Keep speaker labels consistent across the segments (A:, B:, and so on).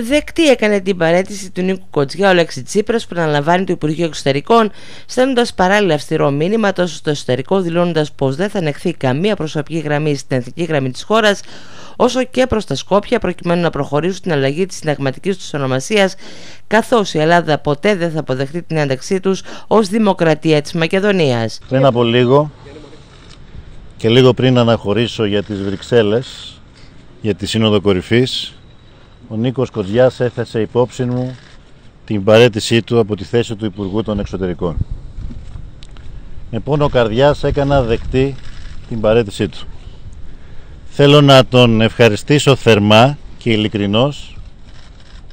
A: Δεκτή έκανε την παρέτηση του Νίκου Κοτζιά ο Λέξης Τσίπρας που αναλαμβάνει το Υπουργείο Εξωτερικών, στέλνοντας παράλληλα αυστηρό μήνυμα τόσο στο εσωτερικό, δηλώνοντας πως δεν θα ανεχθεί καμία προσωπική γραμμή στην εθνική γραμμή της χώρας, όσο και προς τα Σκόπια, προκειμένου να προχωρήσουν στην αλλαγή της συνταγματικής τους ονομασίας, καθώς η Ελλάδα ποτέ δεν θα αποδεχτεί την ένταξή τους ως δημοκρατία της Μακεδονίας.
B: Πριν από λίγο και λίγο πριν αναχωρήσω για τις Βρυξέλλες, για τη Σύνοδο Κορυφής, ο Νίκος Κοτζιάς έθεσε υπόψη μου την παρέτησή του από τη θέση του Υπουργού των Εξωτερικών. Με πόνο καρδιάς έκανα δεκτή την παρέτησή του. Θέλω να τον ευχαριστήσω θερμά και ειλικρινώς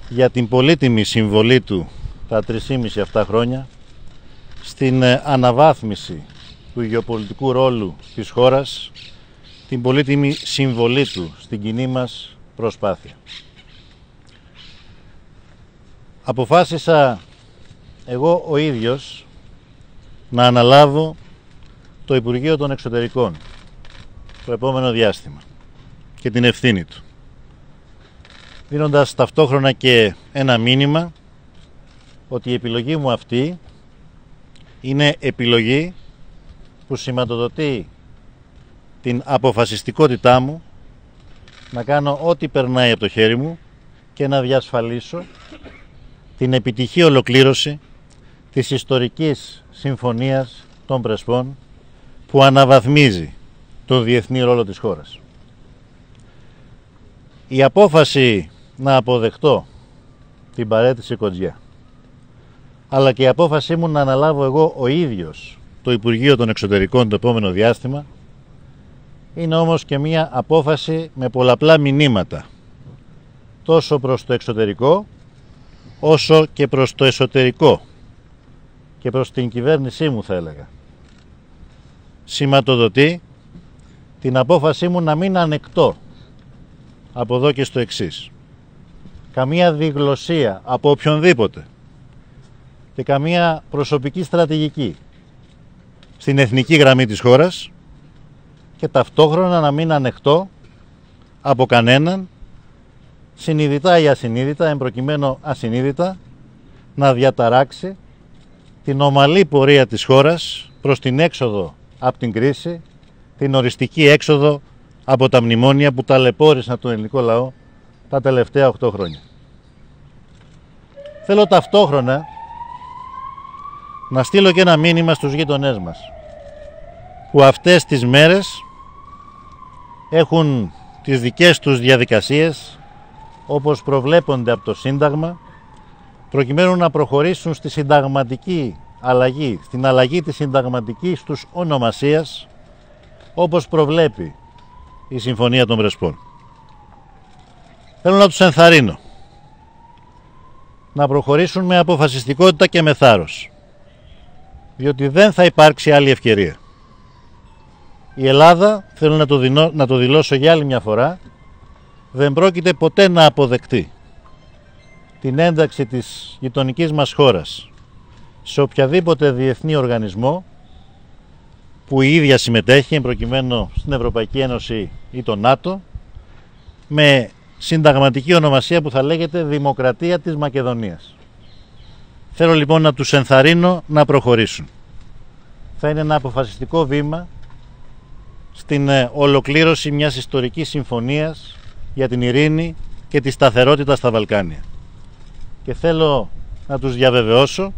B: για την πολύτιμη συμβολή του τα 3,5 αυτά χρόνια στην ε, αναβάθμιση του γεωπολιτικού ρόλου της χώρας, την πολύτιμη συμβολή του στην κοινή μας προσπάθεια αποφάσισα εγώ ο ίδιος να αναλάβω το Υπουργείο των Εξωτερικών το επόμενο διάστημα και την ευθύνη του. Δίνοντας ταυτόχρονα και ένα μήνυμα ότι η επιλογή μου αυτή είναι επιλογή που σηματοδοτεί την αποφασιστικότητά μου να κάνω ό,τι περνάει από το χέρι μου και να διασφαλίσω την επιτυχή ολοκλήρωση της ιστορικής συμφωνίας των Πρεσπών που αναβαθμίζει τον διεθνή ρόλο της χώρας. Η απόφαση να αποδεχτώ την παρέτηση Κοντζιά αλλά και η απόφασή μου να αναλάβω εγώ ο ίδιος το Υπουργείο των Εξωτερικών το επόμενο διάστημα είναι όμως και μια απόφαση με πολλαπλά μηνύματα τόσο προς το εξωτερικό όσο και προς το εσωτερικό και προς την κυβέρνησή μου θα έλεγα. Σηματοδοτεί την απόφασή μου να μην ανεκτώ από εδώ και στο εξής. Καμία διγλωσία από οποιονδήποτε και καμία προσωπική στρατηγική στην εθνική γραμμή της χώρας και ταυτόχρονα να μην ανεχτώ από κανέναν συνειδητά ή ασυνείδητα, εμπροκειμένου ασυνείδητα, να διαταράξει την ομαλή πορεία της χώρας προς την έξοδο από την κρίση, την οριστική έξοδο από τα μνημόνια που ταλαιπώρησαν τον ελληνικό λαό τα τελευταία 8 χρόνια. Θέλω ταυτόχρονα να στείλω και ένα μήνυμα στους γείτονές μας που αυτές τις μέρες έχουν τις δικές τους διαδικασίες όπως προβλέπονται από το Σύνταγμα προκειμένου να προχωρήσουν στη συνταγματική αλλαγή, στην αλλαγή της συνταγματικής τους ονομασίας όπως προβλέπει η Συμφωνία των Πρεσπών. Θέλω να τους ενθαρρύνω να προχωρήσουν με αποφασιστικότητα και με θάρρος διότι δεν θα υπάρξει άλλη ευκαιρία. Η Ελλάδα, θέλω να το, να το δηλώσω για άλλη μια φορά, δεν πρόκειται ποτέ να αποδεκτεί την ένταξη της γειτονικής μας χώρας σε οποιαδήποτε διεθνή οργανισμό που η ίδια συμμετέχει προκειμένου στην Ευρωπαϊκή Ένωση ή το ΝΑΤΟ με συνταγματική ονομασία που θα λέγεται Δημοκρατία της Μακεδονίας. Θέλω λοιπόν να τους ενθαρρύνω να προχωρήσουν. Θα είναι ένα αποφασιστικό βήμα στην ε, ολοκλήρωση μιας ιστορικής συμφωνίας για την ειρήνη και τη σταθερότητα στα Βαλκάνια. Και θέλω να τους διαβεβαιώσω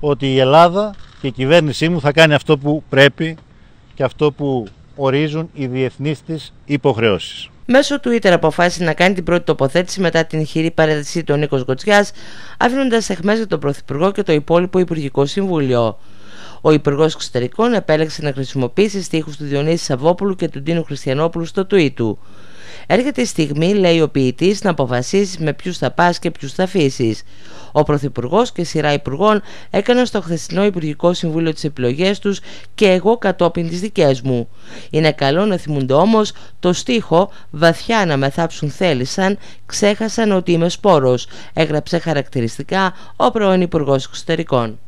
B: ότι η Ελλάδα και η κυβέρνησή μου θα κάνει αυτό που πρέπει και αυτό που ορίζουν οι διεθνείς της υποχρεώσεις.
A: Μέσω Twitter αποφάσισε να κάνει την πρώτη τοποθέτηση μετά την χειρή παρέτηση του Νίκος Γκοτσιά, αφήνοντας εχμέ για τον Πρωθυπουργό και το υπόλοιπο Υπουργικό Συμβούλιο. Ο Υπουργός Εξωτερικών επέλεξε να χρησιμοποιήσει στίχους του Διονύση Σαββόπουλου και του Ντίνου Χριστιανόπουλου στο tweet του. Έρχεται η στιγμή, λέει ο ποιητής, να αποφασίσεις με ποιους θα πας και ποιους θα αφήσεις. Ο Πρωθυπουργός και σειρά υπουργών έκαναν στο χθεσινό Υπουργικό Συμβούλιο τις επιλογές τους και εγώ κατόπιν τις δικές μου. Είναι καλό να θυμούνται όμως το στίχο Βαθιά να με θάψουν θέλησαν, ξέχασαν ότι είμαι σπόρος, έγραψε χαρακτηριστικά ο πρώην Υπουργός Εξωτερικών.